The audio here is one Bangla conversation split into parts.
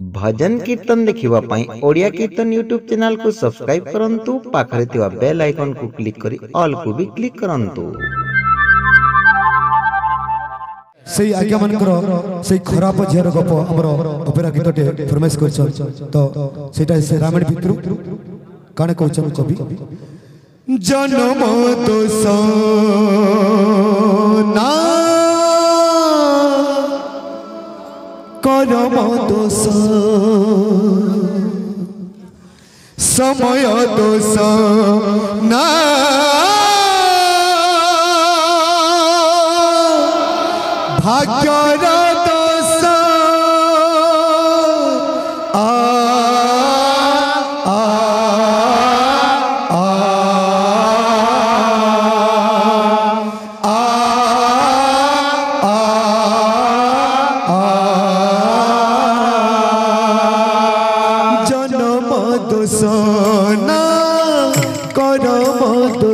भजन कीर्तन देखिबा ओडिया कीर्तन YouTube चैनल को सब्सक्राइब करंतु, पाखरे तिवा बेल आइकन को क्लिक करी ऑल को भी क्लिक करंतु। सही आज्ञा मन करो सही खराब झेर गप हमरो ओपेरा गीतटे फरमाइश करछ तो सेटा से रामण भितरु काने कहछ कवि? जन्म तो सना करम দোষ সময় দোষ না। ভাগ্যর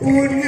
पुण्य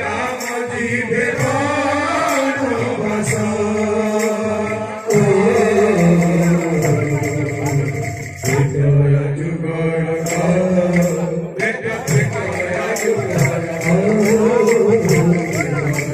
Ramoji Bhagwan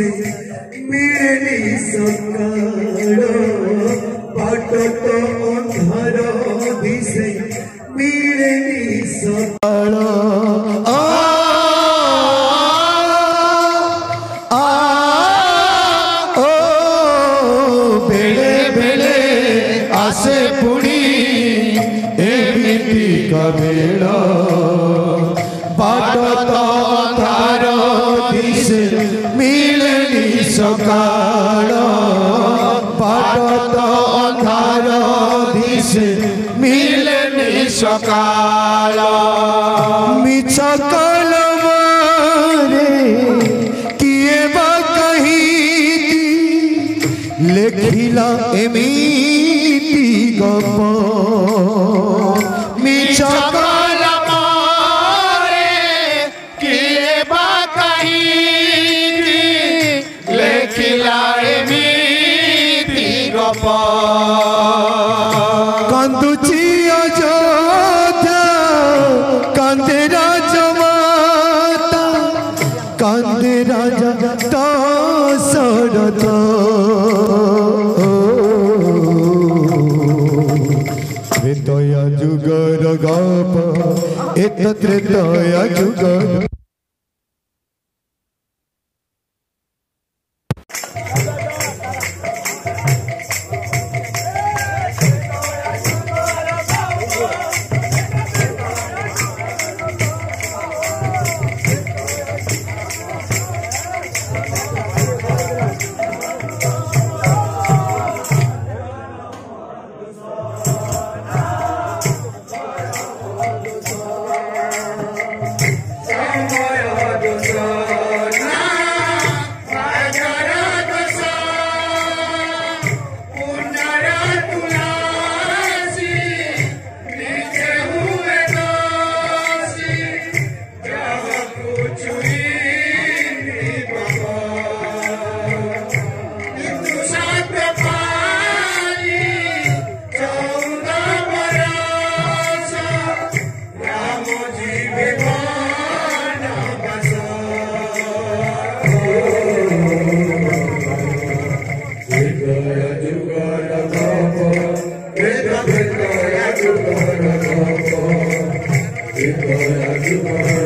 दिसे मिलनी सकाळ पातो तो अन्हर दिसे मिलनी सकाळ आ आ ও বেড়ে বেড়ে আসে পুড়ি এমিতি কবেড় বাট তো সকাল বাট অন্ধার দিশে মিলেনি সকাল। মিছ কলমরে কিয়ে বা কহিতি? লেখিলা এমিতি গপ কান্দুচি অযোধ্যা কান্দে রাজা মাতা কান্দে রাজা দশরথ ত্রেতয়া যুগর গপ এত ত্রেতয়া যুগর Thank you.